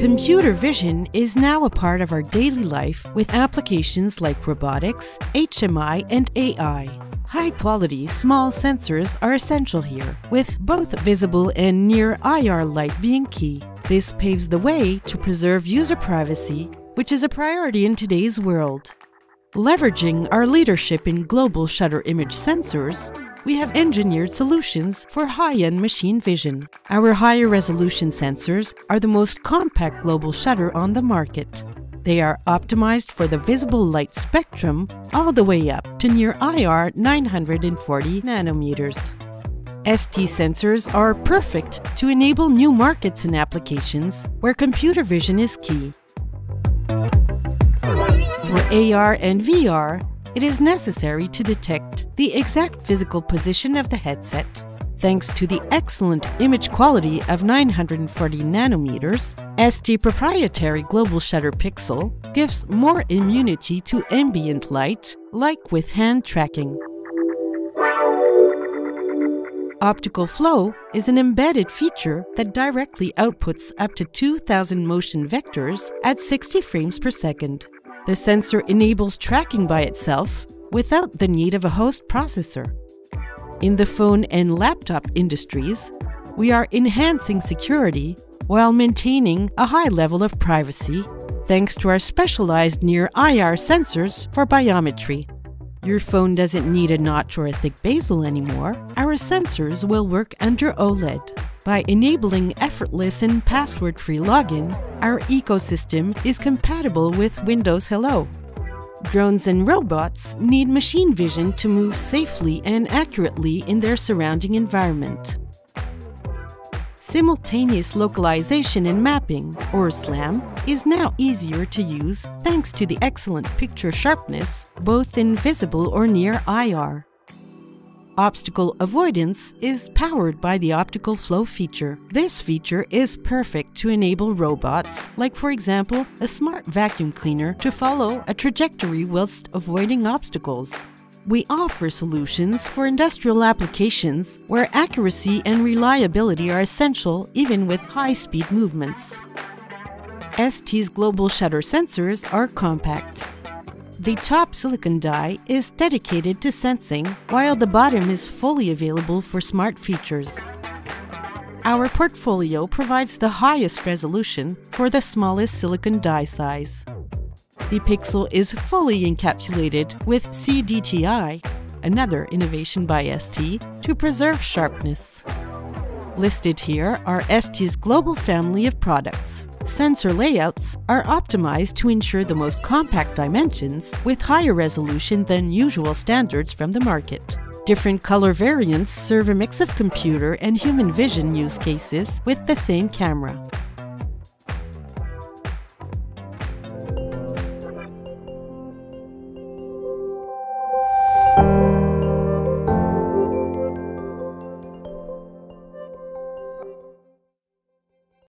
Computer vision is now a part of our daily life with applications like robotics, HMI, and AI. High quality, small sensors are essential here, with both visible and near IR light being key. This paves the way to preserve user privacy, which is a priority in today's world. Leveraging our leadership in global shutter image sensors, we have engineered solutions for high-end machine vision. Our higher resolution sensors are the most compact global shutter on the market. They are optimized for the visible light spectrum all the way up to near IR 940 nanometers. ST sensors are perfect to enable new markets and applications where computer vision is key. For AR and VR, it is necessary to detect the exact physical position of the headset. Thanks to the excellent image quality of 940 nanometers, ST proprietary global shutter pixel gives more immunity to ambient light, like with hand tracking. Optical flow is an embedded feature that directly outputs up to 2000 motion vectors at 60 frames per second. The sensor enables tracking by itself without the need of a host processor. In the phone and laptop industries, we are enhancing security while maintaining a high level of privacy thanks to our specialized near IR sensors for biometry. Your phone doesn't need a notch or a thick bezel anymore. Our sensors will work under OLED. By enabling effortless and password free login, our ecosystem is compatible with Windows Hello. Drones and robots need machine vision to move safely and accurately in their surrounding environment. Simultaneous localization and mapping, or SLAM, is now easier to use thanks to the excellent picture sharpness, both in visible or near IR. Obstacle avoidance is powered by the optical flow feature. This feature is perfect to enable robots, like for example, a smart vacuum cleaner, to follow a trajectory whilst avoiding obstacles. We offer solutions for industrial applications where accuracy and reliability are essential even with high speed movements. ST's global shutter sensors are compact. The top silicon die is dedicated to sensing, while the bottom is fully available for smart features. Our portfolio provides the highest resolution for the smallest silicon die size. The Pixel is fully encapsulated with CDTI, another innovation by ST, to preserve sharpness. Listed here are ST's global family of products. Sensor layouts are optimized to ensure the most compact dimensions with higher resolution than usual standards from the market. Different color variants serve a mix of computer and human vision use cases with the same camera.